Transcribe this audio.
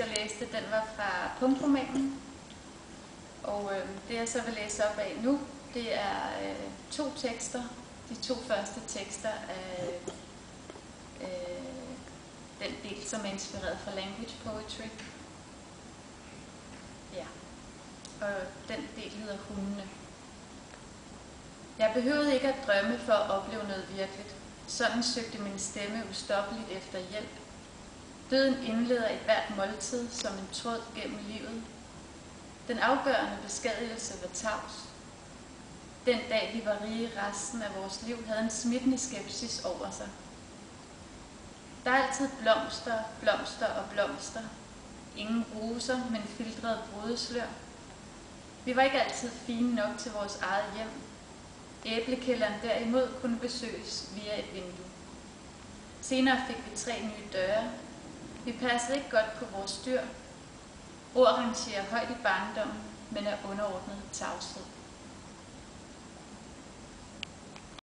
jeg læste, den var fra punktromanen. Og øh, det jeg så vil læse op af nu, det er øh, to tekster. De to første tekster af øh, den del, som er inspireret fra Language Poetry. Ja. Og den del hedder Hundene. Jeg behøvede ikke at drømme for at opleve noget virkeligt. Sådan søgte min stemme ustoppeligt efter hjælp. Døden indleder et hvert måltid som en tråd gennem livet. Den afgørende beskadigelse var tavs. Den dag vi var rige resten af vores liv, havde en smittende skepsis over sig. Der er altid blomster, blomster og blomster. Ingen roser, men filtreret brudeslør. Vi var ikke altid fine nok til vores eget hjem. Æblekælderen derimod kunne besøges via et vindue. Senere fik vi tre nye døre. Vi passede ikke godt på vores dyr. Ord rangerer højt i barndommen, men er underordnet tavshed.